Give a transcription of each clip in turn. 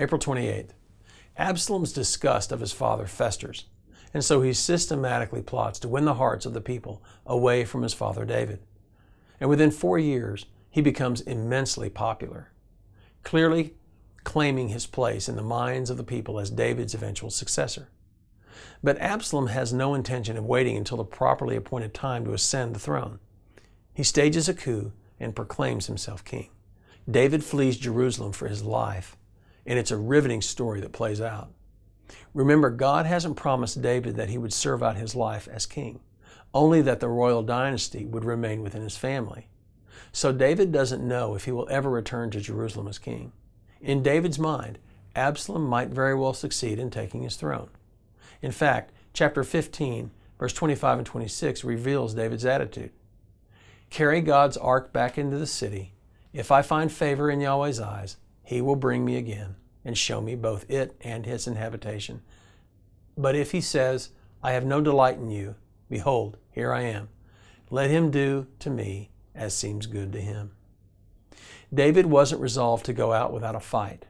April 28th. Absalom's disgust of his father festers, and so he systematically plots to win the hearts of the people away from his father David. And within four years, he becomes immensely popular, clearly claiming his place in the minds of the people as David's eventual successor. But Absalom has no intention of waiting until the properly appointed time to ascend the throne. He stages a coup and proclaims himself king. David flees Jerusalem for his life, and it's a riveting story that plays out. Remember, God hasn't promised David that he would serve out his life as king, only that the royal dynasty would remain within his family. So David doesn't know if he will ever return to Jerusalem as king. In David's mind, Absalom might very well succeed in taking his throne. In fact, chapter 15, verse 25 and 26 reveals David's attitude. Carry God's ark back into the city. If I find favor in Yahweh's eyes, he will bring me again and show me both it and his inhabitation. But if he says, I have no delight in you, behold, here I am. Let him do to me as seems good to him. David wasn't resolved to go out without a fight.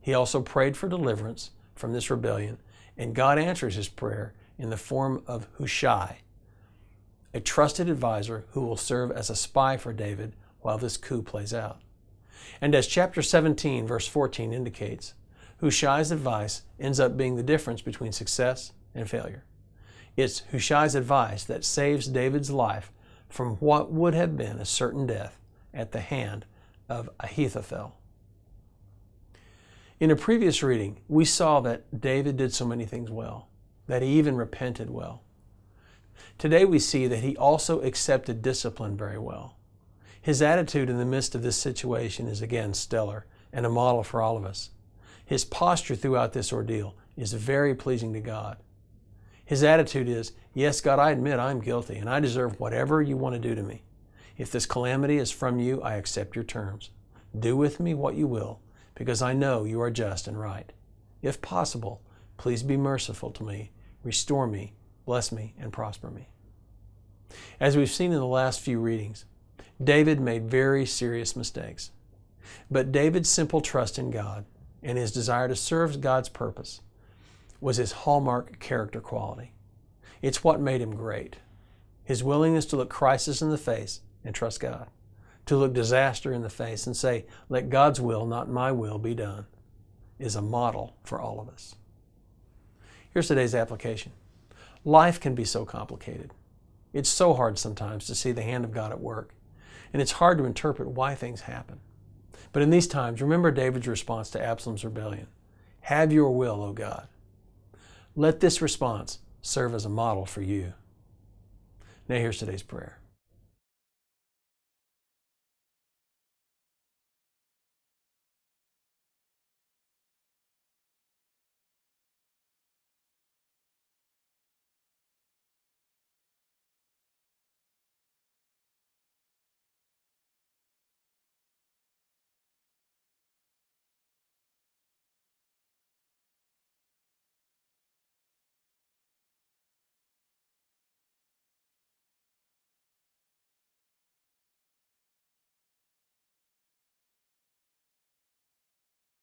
He also prayed for deliverance from this rebellion, and God answers his prayer in the form of Hushai, a trusted advisor who will serve as a spy for David while this coup plays out. And as chapter 17, verse 14 indicates, Hushai's advice ends up being the difference between success and failure. It's Hushai's advice that saves David's life from what would have been a certain death at the hand of Ahithophel. In a previous reading, we saw that David did so many things well, that he even repented well. Today we see that he also accepted discipline very well. His attitude in the midst of this situation is again stellar and a model for all of us. His posture throughout this ordeal is very pleasing to God. His attitude is, Yes, God, I admit I'm guilty and I deserve whatever you want to do to me. If this calamity is from you, I accept your terms. Do with me what you will, because I know you are just and right. If possible, please be merciful to me, restore me, bless me, and prosper me. As we've seen in the last few readings, David made very serious mistakes. But David's simple trust in God and his desire to serve God's purpose was his hallmark character quality. It's what made him great. His willingness to look crisis in the face and trust God. To look disaster in the face and say, let God's will, not my will, be done, is a model for all of us. Here's today's application. Life can be so complicated. It's so hard sometimes to see the hand of God at work, and it's hard to interpret why things happen. But in these times, remember David's response to Absalom's rebellion Have your will, O God. Let this response serve as a model for you. Now, here's today's prayer.